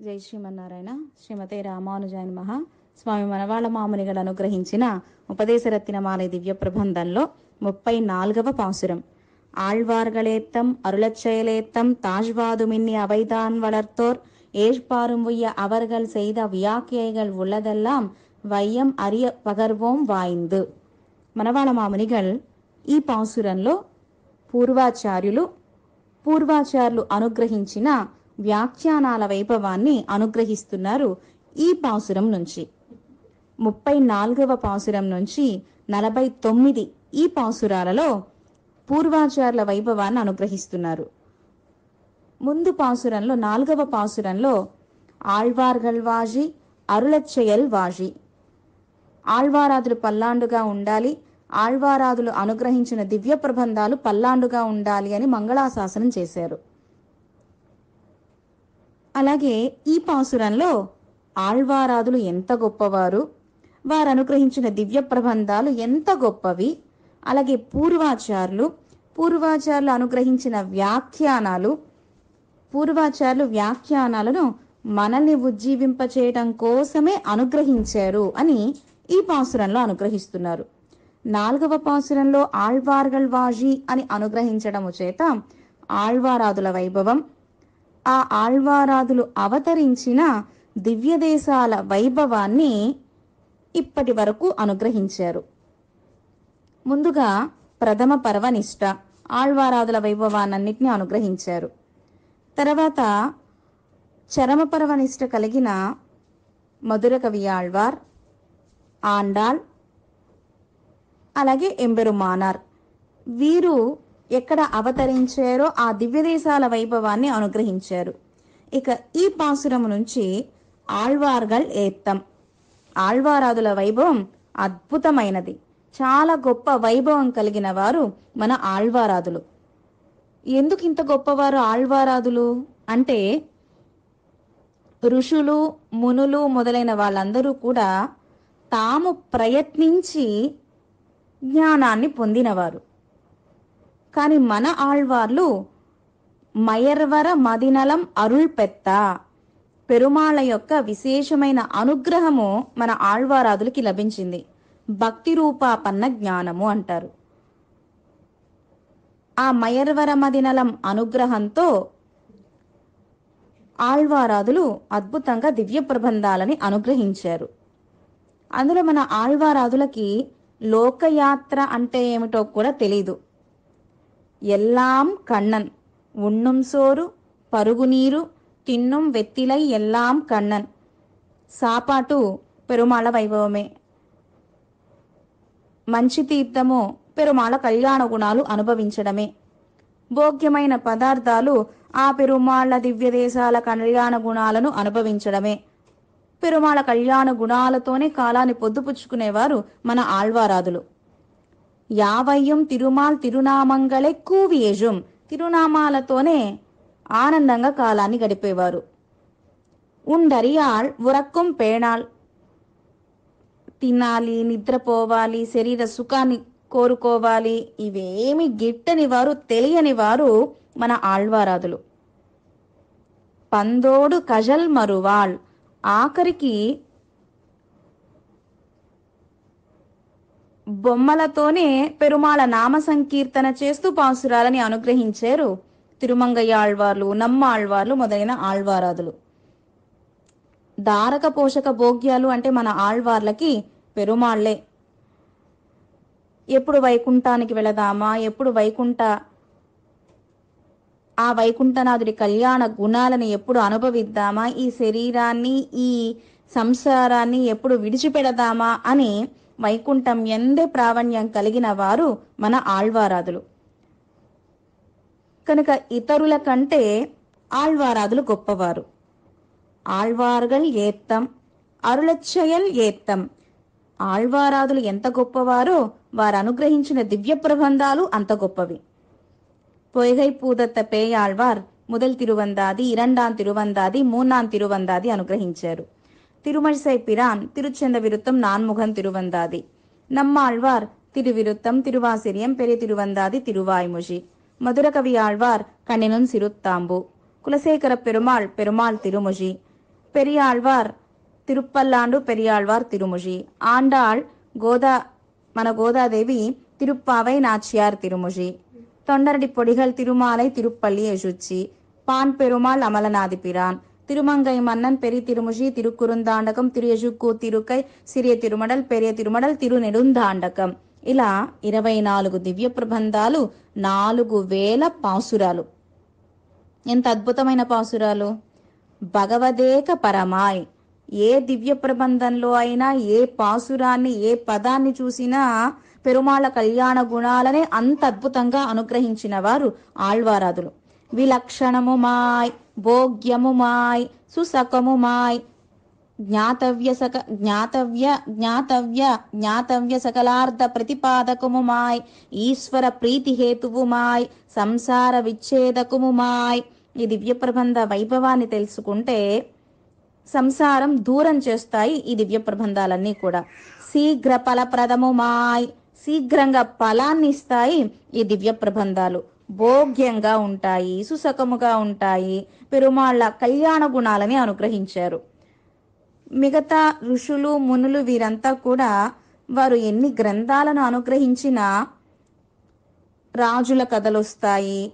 జై శ్రీమన్నారాయణ శ్రీమతే రామానుజాయ మహా స్వామి మనవాళ మామునిగడు అనుగ్రహించిన ఉపదేశరత్నమాల దివ్య ప్రబంధంలో ముప్పై నాలుగవ పాసురం ఆళ్వార్గళేత్తం అరుళచ్చయలేత్తం தாழ்வாதுமின்னி அவைதான் வளர்த்தோர் ஏழ்பாரும் உய்ய அவர்கள் செய்த வியாக்கியைகள் உள்ளதெல்லாம் வையம் அறிய పగర్వోం వాయిందు మనవాళ మామునిగల్ ఈ పాసురంలో పూర్వాచార్యులు పూర్వాచార్యులు అనుగ్రహించిన వ్యాఖ్యానాల వైభవాన్ని అనుగ్రహిస్తున్నారు ఈ పాసురం నుంచి. ముప్పై నాలుగవ పాసురం నుంచి నలభై తొమ్మిది ఈ పాసురాలలో పూర్వాచారుల వైభవాన్ని అనుగ్రహిస్తున్నారు. ముందు పాసురంలో నాలుగవ పాసురంలో ఆళ్వార్గల్ వాజి అరుళచ్చయల్ వాజి. ఆళ్వారాదులు పల్లాండుగా ఉండాలి ఆళ్వారాదులు అనుగ్రహించిన దివ్య ప్రబంధాలు పల్లాండుగా ఉండాలి అని మంగళాశాసనం చేశారు. అలాగే ఈ పాసురంలో ఆళ్వారాదులు ఎంత గొప్పవారు? వారు అనుగ్రహించిన దివ్య ప్రబంధాలు ఎంత గొప్పవి? అలాగే పూర్వాచారులు పూర్వాచారులు అనుగ్రహించిన వ్యాఖ్యానాలు పూర్వాచారులు వ్యాఖ్యానాలను మనల్ని ఉజ్జీవింపచేయటం కోసమే అనుగ్రహించారు అని ఈ పాసురంలో అనుగ్రహిస్తున్నారు. నాలుగవ పాసురంలో ఆళ్వార్గల్ వాజీ అని అనుగ్రహించడము చేత ఆళ్వారాదుల వైభవం ఆ ఆళ్వారాదులు అవతరించిన దివ్యదేశాల వైభవాన్ని ఇప్పటి వరకు అనుగ్రహించారు. ముందుగా ప్రథమ పర్వనిష్ట ఆళ్వారాదుల వైభవాన్నింటినీ అనుగ్రహించారు. తర్వాత చరమపర్వనిష్ట కలిగిన మధుర కవి ఆళ్వార్ ఆండాల్ అలాగే ఎంబెరుమానార్ వీరు ఎక్కడ అవతరించారో ఆ దివ్యదేశాల వైభవాన్ని అనుగ్రహించారు. ఇక ఈ పాసురము నుంచి ఆళ్వార్గల్ ఏత్తం. ఆళ్వారాదుల వైభవం అద్భుతమైనది. చాలా గొప్ప వైభవం కలిగిన వారు మన ఆళ్వారాదులు. ఎందుకు ఇంత గొప్పవారు ఆళ్వారాదులు? అంటే ఋషులు మునులు మొదలైన వాళ్ళందరూ కూడా తాము ప్రయత్నించి జ్ఞానాన్ని పొందినవారు. కానీ మన ఆళ్వార్లు మయర్వర మదినలం అరుళ్ పెత్త. పెరుమాళ యొక్క విశేషమైన అనుగ్రహము మన ఆళ్వారాదులకి లభించింది. భక్తి రూపాపన్న జ్ఞానము అంటారు. ఆ మయర్వర మదినలం అనుగ్రహంతో ఆళ్వారాదులు అద్భుతంగా దివ్య ప్రబంధాలని అనుగ్రహించారు. అందులో మన ఆళ్వారాదులకి లోకయాత్ర అంటే ఏమిటో కూడా తెలీదు. எல்லாம் கண்ணன் உண்ணும் சோறு பருகுநீரு தின்னும் வெத்திலை எல்லாம் கண்ணன் சாப்பாட்டு పెరుమాళ వైభవమే. మంచి తీర్థము పెరుమాళ కళ్యాణ గుణాలు అనుభవించడమే. భోగ్యమైన పదార్థాలు ఆ పెరుమాళ్ళ దివ్యదేశాల కళ్యాణ గుణాలను అనుభవించడమే. పెరుమాళ కళ్యాణ గుణాలతోనే కాలాన్ని పొద్దుపుచ్చుకునేవారు మన ఆళ్వారాదులు. యావయ్యం తిరుమాల్ తిరునామంగళే కూవియేజుం. తిరునామాలతోనే ఆనందంగా కాలాన్ని గడిపేవారు. ఉండరియాళ్ ఉరక్కుం పేణాళ్. తినాలి నిద్రపోవాలి శరీర సుఖాన్ని కోరుకోవాలి. ఇవేమి గిట్టని వారు తెలియని వారు మన ఆళ్వారాధులు పందోడు కజల్ మరువాళ్. ఆఖరికి బొమ్మలతోనే పెరుమాళ నామ సంకీర్తన చేస్తూ పాసురాలని అనుగ్రహించారు తిరుమంగయ్య ఆళ్వార్లు నమ్మ ఆళ్వార్లు మొదలైన ఆళ్వారాదులు. దారక పోషక భోగ్యాలు అంటే మన ఆళ్వార్లకి పెరుమాళ్ళే. ఎప్పుడు వైకుంఠానికి వెళదామా? ఎప్పుడు వైకుంఠ ఆ వైకుంఠనాథుడి కళ్యాణ గుణాలను ఎప్పుడు అనుభవిద్దామా? ఈ శరీరాన్ని ఈ సంసారాన్ని ఎప్పుడు విడిచిపెడదామా? అని వైకుంఠం ఎందే ప్రావణ్యం కలిగిన వారు మన ఆళ్వారాదులు కనుక ఇతరుల కంటే ఆళ్వారాదులు గొప్పవారు ఆళ్వార్గల్ ఏత్తం అరుళచ్చయల్ ఏత్తం ఆళ్వారాదులు ఎంత గొప్పవారో వారు అనుగ్రహించిన దివ్య ప్రబంధాలు అంత గొప్పవి பொய்கை பூதத்த பேயாழ்வார் முதல் திருவந்தாதி இரண்டாம் திருவந்தாதி மூணாம் திருவந்தாதி అనుగ్రహించారు திருமழிசை பிரான் திருச்செந்த விருத்தம் நான்முகன் திருவந்தாதி. நம்மாழ்வார் திருவிருத்தம் திருவாசிரியம் பெரிய திருவந்தாதி திருவாய்முஷி மதுரகவி ஆழ்வார் கண்ணினும் சிறுத்தாம்பு. குலசேகர பெருமாள் பெருமாள் திருமுஷி பெரியாழ்வார் திருப்பல்லாண்டு பெரியாழ்வார் திருமுஷி ஆண்டாள் கோதா மன கோதாதேவி திருப்பாவை நாச்சியார் திருமுஷி தொண்டரடி பொடிகள் திருமாலை திருப்பள்ளி எசுச்சி பான் பெருமாள் அமலநாதி பிரான் திருமங்கை மன்னன் பெரிய திருமுஷி திருக்குறுந்தாண்டகம் திரு எஜுக்கு తిరుకై సిరియ తిరుమడల్ పెరియ తిరుమడల్ తిరునెడుందాండకం ఇలా ఇరవై నాలుగు దివ్య ప్రబంధాలు నాలుగు వేల పాసురాలు ఎంత అద్భుతమైన పాసురాలు భగవదేక పరమాయ్ ఏ దివ్య ప్రబంధంలో అయినా ఏ పాసురాన్ని ఏ పదాన్ని చూసినా పెరుమాళ కళ్యాణ గుణాలనే అంత అద్భుతంగా అనుగ్రహించిన వారు ఆళ్వారాదులు విలక్షణము మాయ్ భోగ్యముమాయ్ సుసకముమాయ్. సుసకము జ్ఞాతవ్య సక జ్ఞాతవ్య జ్ఞాతవ్య జ్ఞాతవ్య సకలార్థ ప్రతిపాదకముమాయ్. ఈశ్వర ప్రీతి హేతువుమాయ్ సంసార విచ్ఛేదకముమాయ్. ఈ దివ్య ప్రబంధ వైభవాన్ని తెలుసుకుంటే సంసారం దూరం చేస్తాయి ఈ దివ్య ప్రబంధాలన్నీ కూడా. శీఘ్ర ఫలప్రదముమాయ్. శీఘ్రంగా ఫలాన్ని ఇస్తాయి ఈ దివ్య ప్రబంధాలు భోగ్యంగా ఉంటాయి సుసకముగా ఉంటాయి. పెరుమాళ్ళ కళ్యాణ గుణాలని అనుగ్రహించారు. మిగతా ఋషులు మునులు వీరంతా కూడా వారు ఎన్ని గ్రంథాలను అనుగ్రహించినా రాజుల కథలు వస్తాయి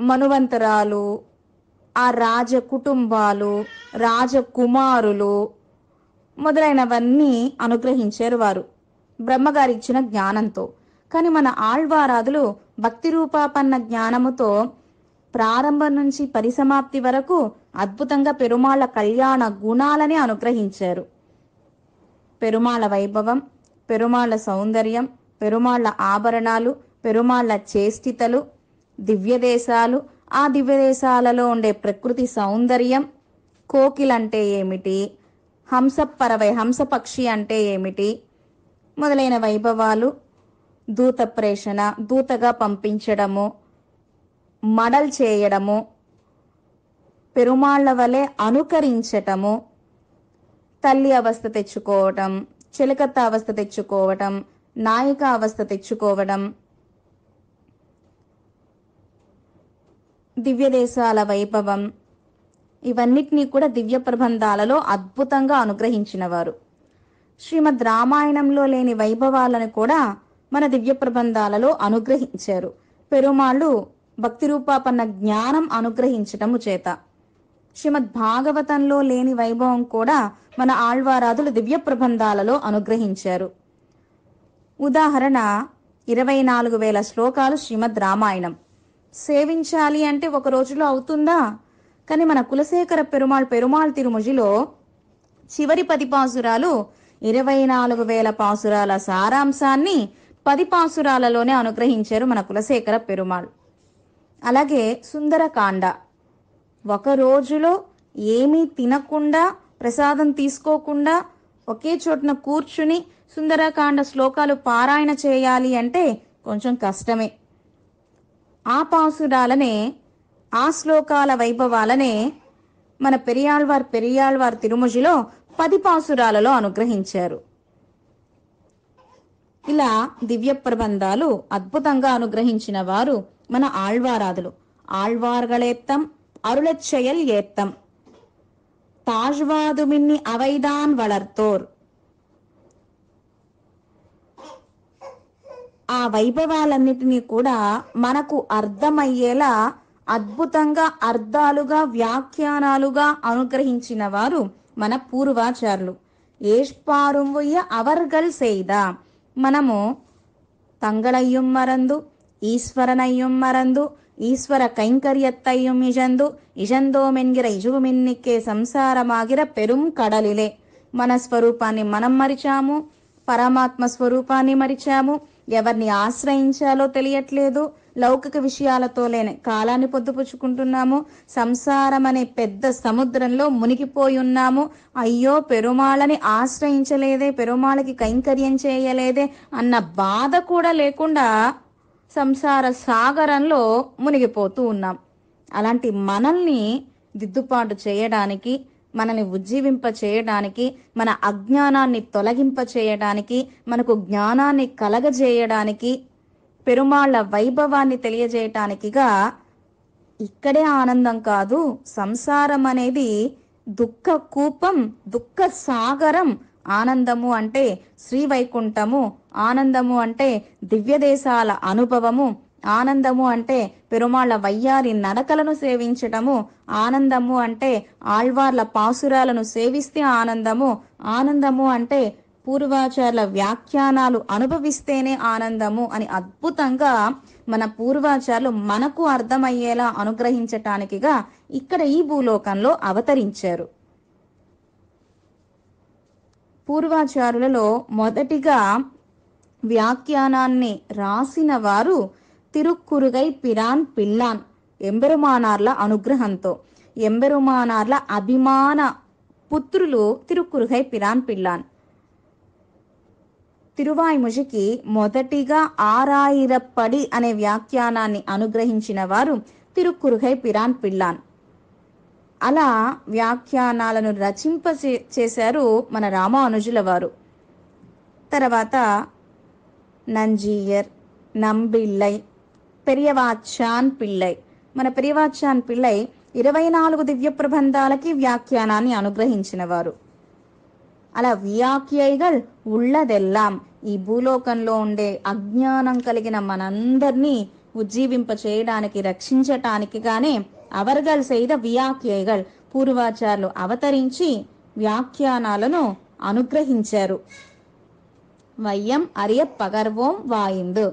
మనువంతరాలు ఆ రాజ కుటుంబాలు రాజకుమారులు మొదలైనవన్నీ అనుగ్రహించారు వారు. బ్రహ్మగారి ఇచ్చిన జ్ఞానంతో. కానీ మన ఆళ్వారాదులు భక్తి రూపాపన్న జ్ఞానముతో ప్రారంభం నుంచి పరిసమాప్తి వరకు అద్భుతంగా పెరుమాళ్ళ కళ్యాణ గుణాలని అనుగ్రహించారు. పెరుమాళ్ళ వైభవం పెరుమాళ్ళ సౌందర్యం పెరుమాళ్ళ ఆభరణాలు పెరుమాళ్ళ చేష్టితలు దివ్యదేశాలు ఆ దివ్యదేశాలలో ఉండే ప్రకృతి సౌందర్యం కోకిలంటే ఏమిటి హంసపరవై హంసపక్షి అంటే ఏమిటి మొదలైన వైభవాలు దూత ప్రేషణ దూతగా పంపించడము మడల్ చేయడము పెరుమాళ్ళ వలె అనుకరించటము తల్లి అవస్థ తెచ్చుకోవటం చిలకత్త అవస్థ తెచ్చుకోవటం నాయిక అవస్థ తెచ్చుకోవడం దివ్యదేశాల వైభవం ఇవన్నిటినీ కూడా దివ్య ప్రబంధాలలో అద్భుతంగా అనుగ్రహించినవారు. శ్రీమద్ రామాయణంలో లేని వైభవాలను కూడా మన దివ్య ప్రబంధాలలో అనుగ్రహించారు. పెరుమాళ్ళు భక్తి రూపాపన్న జ్ఞానం అనుగ్రహించటము చేత. శ్రీమద్ భాగవతంలో లేని వైభవం కూడా మన ఆళ్వారాదులు దివ్య ప్రబంధాలలో అనుగ్రహించారు. ఉదాహరణ ఇరవై నాలుగు వేల శ్లోకాలు శ్రీమద్ రామాయణం. సేవించాలి అంటే ఒక రోజులో అవుతుందా? కానీ మన కులశేఖర పెరుమాళ్ పెరుమాళ్ తిరుమజిలో చివరి పది పాసురాలు ఇరవై నాలుగు వేల పాసురాల సారాంశాన్ని పది పాసురాలలోనే అనుగ్రహించారు మన కులశేఖర పెరుమాళ్. అలాగే సుందరకాండ. ఒక రోజులో ఏమీ తినకుండా ప్రసాదం తీసుకోకుండా ఒకే చోటున కూర్చుని సుందరకాండ శ్లోకాలు పారాయణ చేయాలి అంటే కొంచెం కష్టమే. ఆ పాసురాలనే ఆ శ్లోకాల వైభవాలనే మన పెరియాళ్వార్ పెరియాళ్వార్ తిరుమజిలో పది పాసురాలలో అనుగ్రహించారు. ఇలా దివ్య ప్రబంధాలు అద్భుతంగా అనుగ్రహించిన వారు మన ఆళ్వారాదులు. ఆళ్వార్గళేత్తం అరుళచ్చయల్ ఏత్తం తాజ్వాదుమిన్ని అవైదాన్ வளர்த்தோர் ఆ వైభవాలన్నిటినీ కూడా మనకు అర్థమయ్యేలా అద్భుతంగా అర్థాలుగా వ్యాఖ్యానాలుగా అనుగ్రహించిన వారు మన పూర్వాచారులు. ఏష్పారుంవయ్య అవర్గల్ సేదా మనము தங்களையும் மறந்து ஈஸ்வரனையும் மறந்து ஈஸ்வர கைங்கரியத்தையும் இழந்து இழந்தோம் என்கிற ఇజువుమిన్నికే సంసారమాగిర పెరుం కడలిలే మన స్వరూపాన్ని మనం మరిచాము పరమాత్మ స్వరూపాన్ని మరిచాము ఎవరిని ఆశ్రయించాలో తెలియట్లేదు లౌకిక విషయాలతోలేనే కాలాన్ని పొద్దుపుచ్చుకుంటున్నాము. సంసారం అనే పెద్ద సముద్రంలో మునిగిపోయి ఉన్నాము. అయ్యో పెరుమాళని ఆశ్రయించలేదే పెరుమాళకి కైంకర్యం చేయలేదే అన్న బాధ కూడా లేకుండా సంసార సాగరంలో మునిగిపోతూ ఉన్నాం. అలాంటి మనల్ని దిద్దుపాటు చేయడానికి మనల్ని ఉజ్జీవింప చేయడానికి మన అజ్ఞానాన్ని తొలగింప చేయడానికి మనకు జ్ఞానాన్ని కలగజేయడానికి పెరుమాళ్ళ వైభవాన్ని తెలియజేయటానికిగా ఇక్కడే ఆనందం కాదు సంసారం అనేది దుఃఖ కూపం దుఃఖ సాగరం ఆనందము అంటే శ్రీవైకుంఠము ఆనందము అంటే దివ్యదేశాల అనుభవము ఆనందము అంటే పెరుమాళ్ళ వయ్యారి నడకలను సేవించటము ఆనందము అంటే ఆళ్వార్ల పాసురాలను సేవిస్తే ఆనందము ఆనందము అంటే పూర్వాచార్ల వ్యాఖ్యానాలు అనుభవిస్తేనే ఆనందము అని అద్భుతంగా మన పూర్వాచారులు మనకు అర్థమయ్యేలా అనుగ్రహించటానికిగా ఇక్కడ ఈ భూలోకంలో అవతరించారు. పూర్వాచారులలో మొదటిగా వ్యాఖ్యానాన్ని రాసిన వారు తిరుక్కురుగై పిరాన్ పిల్లాన్ ఎంబెరుమానార్ల అనుగ్రహంతో. ఎంబెరుమానార్ల అభిమాన పుత్రులు తిరుక్కురుగై పిరాన్ పిల్లాన్. తిరువాయిముజికి మొదటిగా ఆరాయిరప్పడి అనే వ్యాఖ్యానాన్ని అనుగ్రహించిన వారు తిరుక్కురుగై పిరాన్ పిల్లాన్. అలా వ్యాఖ్యానాలను రచింప చే- చేశారు మన రామానుజుల వారు. తర్వాత నంజీయర్ నంబిళ్ళై పెరియవాచాన్ పిళ్ళై. మన పెరియవాచాన్ పిళ్ళై ఇరవై నాలుగు దివ్య ప్రబంధాలకి వ్యాఖ్యానాన్ని అనుగ్రహించిన వారు. అలా వ్యాఖ్యైగల్ ఉళ్ళదెల్లాం ఈ భూలోకంలో ఉండే అజ్ఞానం కలిగిన మనందరినీ ఉజ్జీవింప చేయడానికి రక్షించటానికి గానే అవర్గల్ సైద వ్యాఖ్యైగల్ పూర్వాచార్యులు అవతరించి వ్యాఖ్యానాలను అనుగ్రహించారు. వయ్యం అరియ పగర్వం వాయిందు.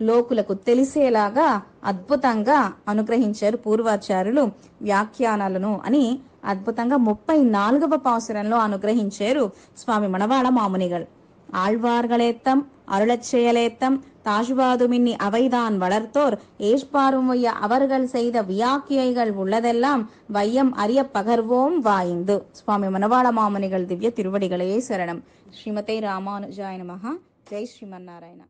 లోకులకు తెలిసేలాగా అద్భుతంగా అనుగ్రహించారు పూర్వాచార్యులు వ్యాఖ్యానాలను అని అద్భుతంగా ముప్పై నాలుగవ పాసురంలో అనుగ్రహించారు స్వామి మణవాళ మామునిగల్ ஆழ்வார்களேத்தம் அருளச் செயலேத்தம் தாஜ்வாதுமின்னி அவைதான் வளர்த்தோர் ஏஷ்பாரும் வைய அவர்கள் செய்த வியாக்கியைகள் உள்ளதெல்லாம் வையம் அறிய பகர்வோம் வாய்ந்து சுவாமி மணவாள மாமுனிகள் திவ்ய திருவடிகளே சரணம் ஸ்ரீமதே ராமானுஜாய நமஹ ஜெய் ஸ்ரீமன்னாராயண